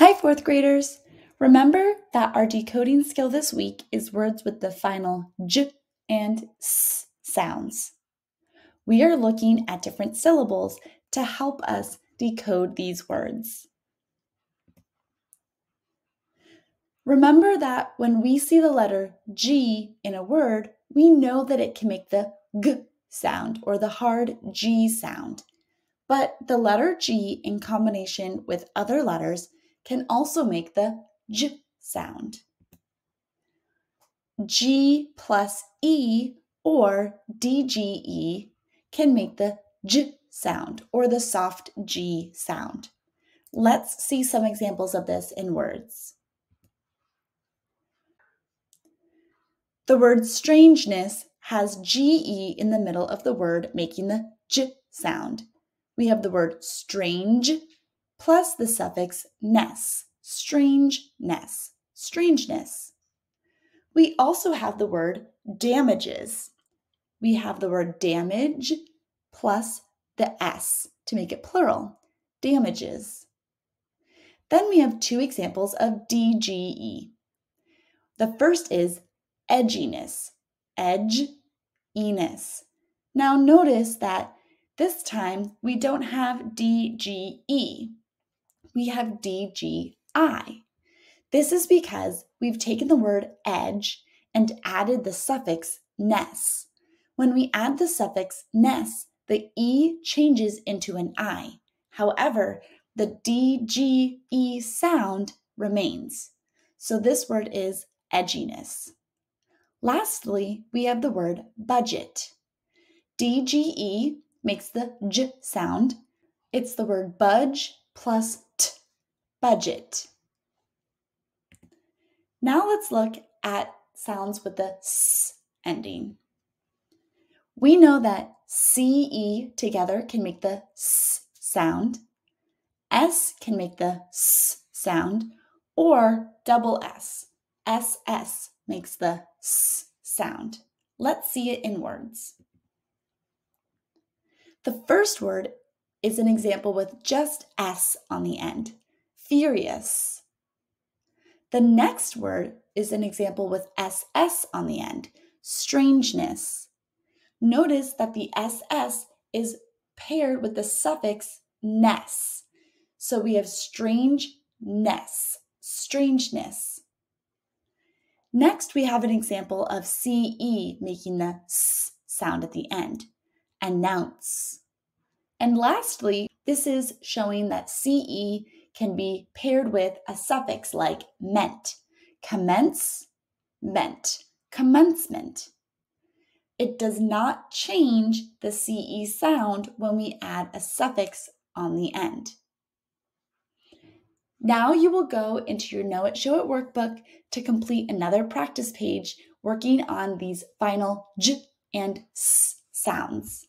Hi, fourth graders! Remember that our decoding skill this week is words with the final j and s sounds. We are looking at different syllables to help us decode these words. Remember that when we see the letter G in a word, we know that it can make the G sound or the hard G sound. But the letter G in combination with other letters can also make the J sound. G plus E or DGE can make the J sound or the soft G sound. Let's see some examples of this in words. The word strangeness has GE in the middle of the word, making the J sound. We have the word strange plus the suffix ness, strangeness, strangeness. We also have the word damages. We have the word damage plus the S to make it plural, damages. Then we have two examples of DGE. The first is edginess, edge, eness. Now notice that this time we don't have DGE, we have DGI. This is because we've taken the word edge and added the suffix ness. When we add the suffix ness, the E changes into an I. However, the DGE sound remains. So this word is edginess. Lastly, we have the word budget. DGE makes the J sound. It's the word budge plus T, budget. Now let's look at sounds with the S ending. We know that CE together can make the S sound, S can make the S sound, or double S. SS makes the S sound. Let's see it in words. The first word is an example with just S on the end furious. The next word is an example with SS on the end strangeness. Notice that the SS is paired with the suffix ness. So we have strangeness, strangeness. Next, we have an example of CE making the S sound at the end, announce. And lastly, this is showing that CE can be paired with a suffix like ment, commence, meant, commencement. It does not change the CE sound when we add a suffix on the end. Now you will go into your Know It Show It workbook to complete another practice page working on these final J and S sounds.